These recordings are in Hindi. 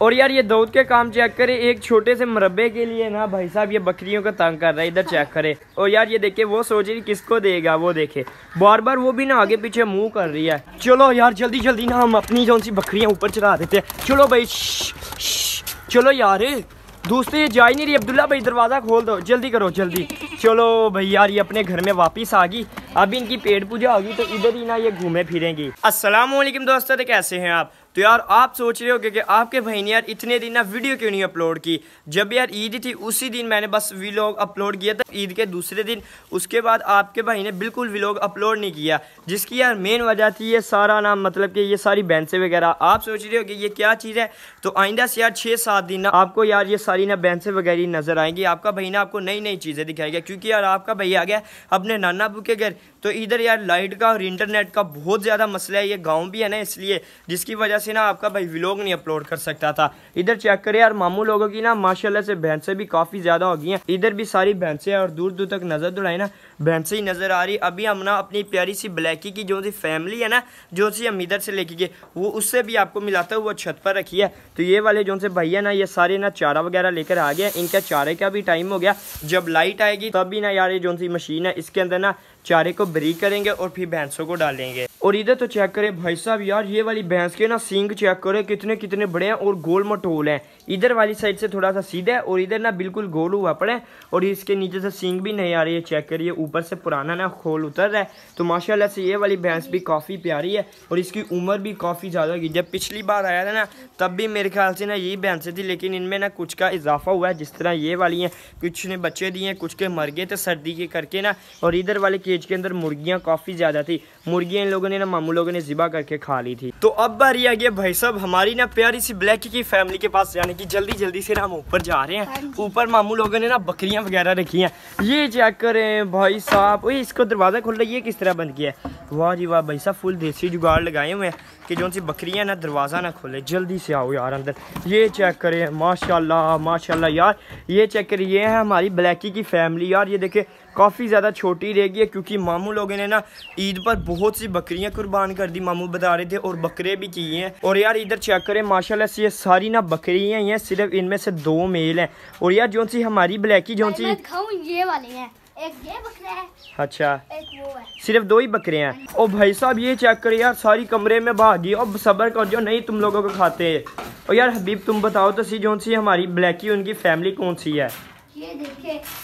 और यार ये दूध के काम चेक करे एक छोटे से मरबे के लिए ना भाई साहब ये बकरियों का तंग कर रहा है इधर चेक करे। और यार ये देखे वो सोच रही किसको देगा वो देखे। बार बार वो भी ना आगे पीछे मुँह कर रही है। चलो यार जल्दी जल्दी ना हम अपनी जो सी बकरियाँ ऊपर चढ़ा देते हैं। चलो भाई चलो यार दोस्तों ये जा ही नहीं रही। अब्दुल्ला भाई दरवाज़ा खोल दो। जल्दी करो जल्दी। चलो भाई यार ये अपने घर में वापस आ गई। अभी इनकी पेट पूजा होगी तो इधर ही ना ये घूमे फिरेंगी। वालेकुम दोस्तों तो कैसे हैं आप? तो यार, आप सोच रहे हो कि आपके भाई ने यार इतने दिन ना वीडियो क्यों नहीं अपलोड की? जब यार ईद थी, उसी दिन मैंने बस व्लॉग अपलोड किया था। ईद के दूसरे दिन, उसके बाद आपके भाई ने बिल्कुल व्लॉग अपलोड नहीं किया, जिसकी यार मेन वजह थी ये सारा ना मतलब कि ये सारी बैंसें वगैरह। आप सोच रहे हो कि ये क्या चीज़ है? तो आइंदा से यार छः सात दिन ना आपको यार ये सारी ना बैंसें वगैरह नज़र आएँगी। आपका भाई ना आपको नई नई चीज़ें दिखाएगा, क्योंकि यार आपका भाई आ गया अपने नाना अबू के घर। तो इधर यार लाइट का और इंटरनेट का बहुत ज़्यादा मसला है, ये गाँव भी है ना इसलिए, जिसकी वजह से ना आपका भाई व्लॉग नहीं अपलोड कर सकता था। इधर चेक करें यार, मामू लोगों की ना, माशाल्लाह से भैंसें भी काफ़ी ज़्यादा हो गई हैं। इधर भी सारी भैंसें और दूर दूर तक नज़र दौड़ाई ना भैंसें ही नज़र आ रही। अभी हम ना अपनी प्यारी सी ब्लैकी की जो सी फैमिली है ना, जो सी हम इधर से लेके गए, वो उससे भी आपको मिलाता हुआ छत पर रखी है। तो ये वाले जो से भैया ना, ये सारे ना चारा वगैरह लेकर आ गए इनका चारे का भी टाइम हो गया। जब लाइट आएगी तब भी ना यार ये जो मशीन है, इसके अंदर ना चारे को बरीक करेंगे और फिर भैंसों को डालेंगे। और इधर तो चेक करें, भाई साहब यार, ये वाली भैंस के ना सींग चेक करें, कितने कितने बड़े हैं और गोल मटोल हैं। इधर वाली साइड से थोड़ा सा सीधा है और इधर ना बिल्कुल गोल हुआ पड़े और इसके नीचे से सींग भी नहीं आ रही है चेक करिए, ऊपर से पुराना ना खोल उतर रहा है। तो माशाल्लाह से ये वाली भैंस भी काफ़ी प्यारी है और इसकी उम्र भी काफ़ी ज़्यादा होगी। जब पिछली बार आया था ना, तब भी मेरे ख्याल से ना यही भैंसें थी, लेकिन इनमें ना कुछ का इजाफा हुआ है, जिस तरह ये वाली हैं। कुछ ने बच्चे दिए हैं, कुछ के मर गए थे सर्दी के करके ना, और इधर वाले केज के अंदर मुर्गियाँ काफ़ी ज़्यादा थी। मुर्गियाँ इन लोगों ने ना मामू लोगों ने ज़िबा करके खा ली थी। तो अब बारी आ गया भाई साहब हमारी ना प्यारी सी ब्लैक की फैमिली के पास जाने की। जल्दी जल्दी से ना हम ऊपर जा रहे हैं। हाँ ऊपर मामू लोगों ने ना बकरियाँ वगैरह रखी हैं। ये चेक करें भाई साहब? इसको दरवाज़ा खोल रहा है किस तरह बंद किया है? वाह जी वाह भाई साहब फुल देसी जुगाड़ लगाए हुए हैं कि जो सी बकरियाँ ना दरवाज़ा ना खोले। जल्दी से आओ यार अंदर। ये चेक करें माशाल्लाह माशाल्लाह यार। ये चेक करें ये है हमारी ब्लैकी की फैमिली यार ये देखे काफ़ी ज़्यादा छोटी रहेगी क्योंकि मामू लोगों ने ना ईद पर बहुत सी बकरियाँ कुर्बान कर दी मामू बता रहे थे और बकरे भी किए हैं। और यार इधर चेक करें माशाल्लाह से ये सारी ना बकरियाँ हैं सिर्फ़ इनमें से दो मेल हैं। और यार जो सी हमारी ब्लैकी जो सी ये वाली है। एक ये बकरा है अच्छा। एक वो है। सिर्फ़ दो ही बकरे हैं। ओ भाई साहब ये चेक करें यार सारी कमरे में भागी और सबर कर जो नहीं तुम लोगों को खाते। और यार हबीब तुम बताओ तो सी जो सी हमारी ब्लैकी उनकी फैमिली कौन सी है?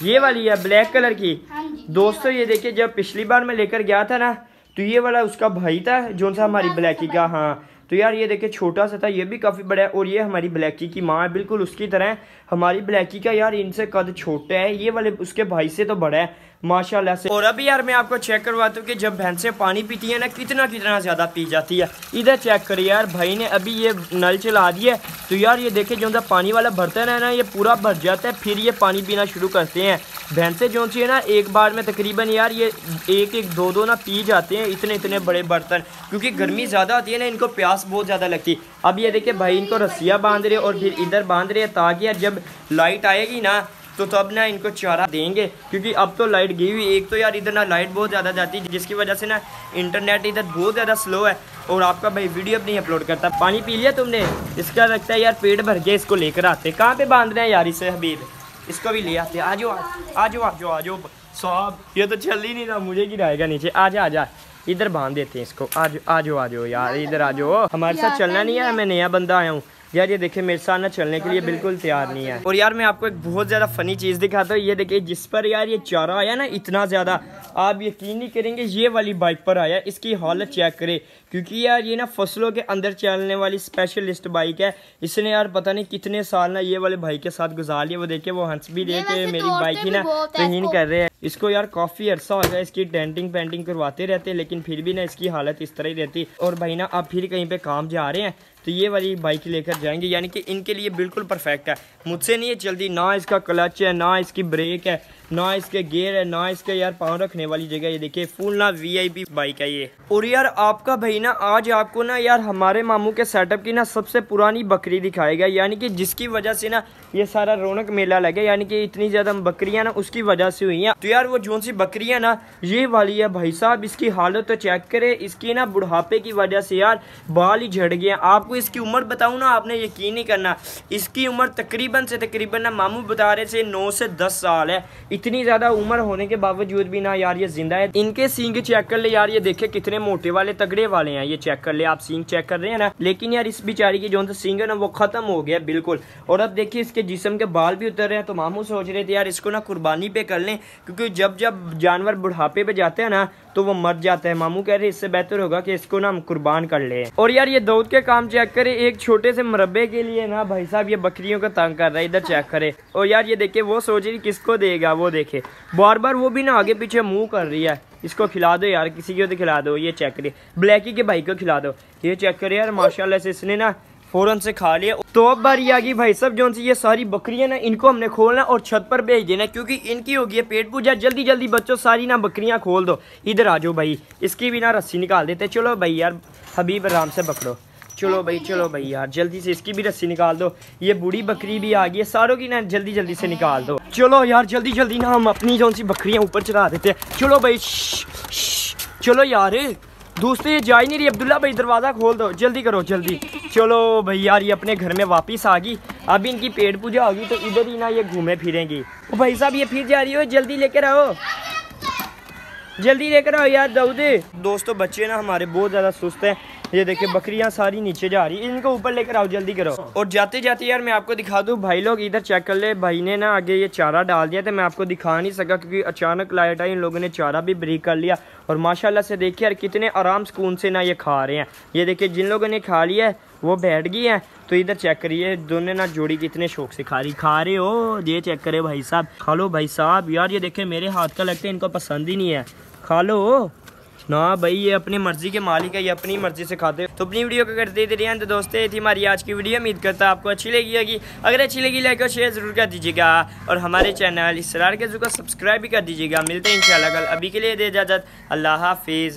ये वाली है ब्लैक कलर की। हाँ दोस्तों ये देखिए जब पिछली बार मैं लेकर गया था ना तो ये वाला उसका भाई था जो सा हमारी ब्लैकी का हाँ। तो यार ये देखिए छोटा सा था ये भी काफ़ी बड़ा है और ये हमारी ब्लैकी की माँ है बिल्कुल उसकी तरह। हमारी ब्लैकी का यार इनसे कद छोटा है ये वाले उसके भाई से तो बड़ा है। माशाल्लाह से। और अभी यार मैं आपको चेक करवाता हूँ कि जब भैंसें पानी पीती है ना, कितना कितना ज़्यादा पी जाती है। इधर चेक करिए यार, भाई ने अभी ये नल चला दिया तो यार ये देखे, जो पानी वाला बर्तन है ना ये पूरा भर जाता है, फिर ये पानी पीना शुरू करते हैं। भैंसें जो सी है ना, एक बार में तकरीबन यार ये एक एक, दो दो ना पी जाते हैं, इतने इतने बड़े बर्तन। क्योंकि गर्मी ज़्यादा होती है ना, इनको प्यास बहुत ज़्यादा लगती है। अब ये देखिए भाई इनको रस्सियाँ बाँध रहे और फिर इधर बाँध रहे हैं, ताकि यार जब लाइट आएगी ना तो तब ना इनको चारा देंगे क्योंकि अब तो लाइट गई हुई। एक तो यार इधर ना लाइट बहुत ज़्यादा जाती है जिसकी वजह से ना इंटरनेट इधर बहुत ज़्यादा स्लो है और आपका भाई वीडियो भी नहीं अपलोड करता। पानी पी लिया तुमने? इसका लगता है यार पेट भर के इसको लेकर आते। कहाँ पे बाँध रहे हैं यार इसे हबीब? इसको भी ले आते। आ जाओ आ जाओ आ जाओ आ जाओ। साहब ये तो चल ही नहीं रहा मुझे गिराएगा नीचे। आ जा आ जा। इधर बाँध देते हैं इसको। आज आ जाओ आ जाओ यार इधर आ जाओ। हमारे साथ चलना नहीं है मैं नया बंदा आया हूँ। यार ये देखिए मेरे साथ ना चलने के लिए बिल्कुल तैयार नहीं है। और यार मैं आपको एक बहुत ज़्यादा फनी चीज़ दिखाता हूँ। ये देखिए जिस पर यार ये चारा आया ना इतना ज़्यादा। आप यकीन नहीं करेंगे ये वाली बाइक पर आया इसकी हालत चेक करे। क्योंकि यार ये ना फ़सलों के अंदर चलने वाली स्पेशलिस्ट बाइक है। इसने यार पता नहीं कितने साल ना ये वाले भाई के साथ गुजार लिए वो देखे वो हंस भी दे के मेरी बाइक ही ना तहीन कर रहे हैं। इसको यार काफ़ी अरसा हो गया इसकी डेंटिंग पेंटिंग करवाते रहते हैं लेकिन फिर भी ना इसकी हालत इस तरह ही रहती। और भाई ना आप फिर कहीं पे काम जा रहे हैं तो ये वाली बाइक लेकर जाएँगे। यानी कि इनके लिए बिल्कुल परफेक्ट है। मुझसे नहीं है जल्दी ना इसका क्लच है ना इसकी ब्रेक है। ना इसके गेयर है ना इसके यार पाँव रखने वाली जगह ये देखिए फुल ना वीआईपी बाइक है ये। और यार आपका भाई ना, आज आपको ना यार हमारे मामू के सेटअप की ना सबसे पुरानी बकरी दिखाएगा यानी कि जिसकी वजह से ना ये सारा रौनक मेला लगे यानी कि इतनी ज़्यादा बकरियाँ ना उसकी वजह से हुई हैं। तो यार वो जो सी बकरियाँ ना, ये वाली है भाई साहब, इसकी हालत तो चेक करे। इसकी ना बुढ़ापे की वजह से यार बाल ही झड़ गए आपको इसकी उम्र बताऊँ ना, आपने यकीन नहीं करना। इसकी उम्र तकरीबन से तकरीबन ना मामू बता रहे थे नौ से दस साल है। इतनी ज़्यादा उम्र होने के बावजूद भी ना यार ये ज़िंदा है। इनके सींग चेक कर ले यार, ये देखे कितने मोटे वाले, तगड़े वाले हैं। ये चेक कर ले, आप सींग चेक कर रहे हैं ना? लेकिन यार इस बिचारी की जो सींग है ना, वो खत्म हो गया, बिल्कुल। और अब देखिए इसके जिसम के बाल भी उतर रहे हैं तो मामू सोच रहे थे यार इसको ना कुर्बानी पे कर लें, क्योंकि जब जब जानवर बुढ़ापे पे जाते हैं ना तो वो मर जाता है। मामू कह रहे इससे बेहतर होगा कि इसको ना हम कुर्बान कर ले। और यार ये दूध के काम चेक करे एक छोटे से मरबे के लिए ना भाई साहब ये बकरियों का तंग कर रहा है इधर चेक करे। और यार ये देखे वो सोच रही किसको देगा वो देखे। बार बार वो भी ना आगे पीछे मुँह कर रही है। इसको खिला दो यार किसी को तो खिला दो ये चेक करिए ब्लैकी के भाई को खिला दो। ये चेक करिए यार माशाल्लाह से इसने ना फ़ौरन से खा लिया। तो अब बारी आ गई भाई सब जो ये सारी बकरियाँ ना, इनको हमने खोलना और छत पर भेज देना, क्योंकि इनकी होगी है पेट पूजा। जल्दी जल्दी बच्चों, सारी ना बकरियाँ खोल दो। इधर आ जाओ भाई, इसकी भी ना रस्सी निकाल देते। चलो भाई यार, हबीब आराम से पकड़ो। चलो भाई चलो भाई यार, जल्दी से इसकी भी रस्सी निकाल दो। ये बूढ़ी बकरी भी आ गई है, सारों की ना जल्दी जल्दी से निकाल दो। चलो यार, जल्दी जल्दी ना हम अपनी जो सी बकरियाँ ऊपर चढ़ा देते हैं। चलो भाई चलो यार, दोस्तों ये जा ही नहीं रही। अब्दुल्ला भाई दरवाज़ा खोल दो, जल्दी करो, जल्दी। चलो भाई यार, ये अपने घर में वापस आ गई। अब इनकी पेड़ पूजा होगी तो इधर ही ना ये घूमे फिरेंगी। ओ भाई साहब, ये फिर जा रही हो? जल्दी लेकर आओ। जल्दी लेकर आओ यार दाऊद दोस्तों, बच्चे ना हमारे बहुत ज़्यादा सुस्त हैं। ये देखिए, बकरियाँ सारी नीचे जा रही इनको ऊपर लेकर आओ, जल्दी करो। और जाते जाते यार, मैं आपको दिखा दूँ, भाई लोग इधर चेक कर ले। भाई ने ना आगे ये चारा डाल दिया था मैं आपको दिखा नहीं सका, क्योंकि अचानक लाइट आई इन लोगों ने चारा भी ब्रेक कर लिया। और माशाल्लाह से देखिए यार, कितने आराम सुकून से ना ये खा रहे हैं। ये देखिए, जिन लोगों ने खा लिया है, वो बैठ गई है। तो इधर चेक करिए, दोनों ना जोड़ी कितने शौक से खा रही। खा रहे हो? ये चेक करे भाई साहब। खा लो भाई साहब। यार, ये देखे मेरे हाथ का लगता है, इनको पसंद ही नहीं है। खा लो। ना भाई, ये अपनी मर्ज़ी के मालिक है, ये अपनी मर्ज़ी से खाते तो अपनी वीडियो को करते हैं तो दोस्तों, ये थी हमारी आज की वीडियो। उम्मीद करता है आपको अच्छी लगी होगी। अगर अच्छी लगी लाइक और शेयर ज़रूर कर दीजिएगा। और हमारे चैनल इसरार के को सब्सक्राइब भी कर दीजिएगा। मिलते हैं इन कल। अभी के लिए दे इजाज़त। अल्लाह हाफिज़।